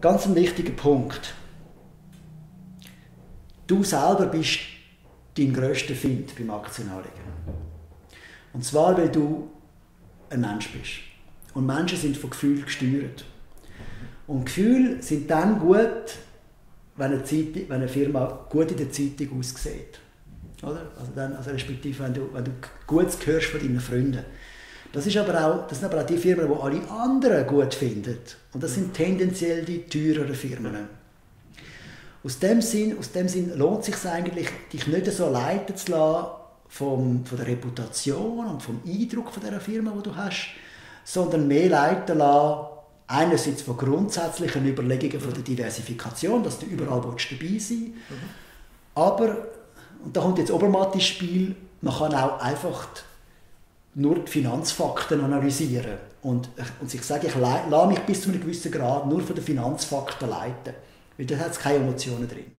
ganz ein wichtiger Punkt. Du selber bist dein grösster Find beim Aktienanlegen. Und zwar, weil du ein Mensch bist. Und Menschen sind von Gefühlen gesteuert. Und Gefühle sind dann gut, wenn eine, Zeitung, wenn eine Firma gut in der Zeitung aussieht. Oder? Also, dann, also respektive, wenn du, wenn du Gutes hörst von deinen Freunden. Das, ist aber auch, das sind aber auch die Firmen, die alle anderen gut finden. Und das sind tendenziell die teureren Firmen. Aus dem Sinn, aus dem Sinn lohnt es sich eigentlich, dich nicht so leiten zu lassen vom, von der Reputation und vom Eindruck von dieser Firma, die du hast, sondern mehr leiten lassen, einerseits von grundsätzlichen Überlegungen von der Diversifikation, dass du überall dabei sein willst, mhm. aber, und da kommt jetzt Obermatt ins Spiel, man kann auch einfach nur die Finanzfakten analysieren und, und sich sagen, ich lasse mich bis zu einem gewissen Grad nur von den Finanzfakten leiten, weil da hat es keine Emotionen drin.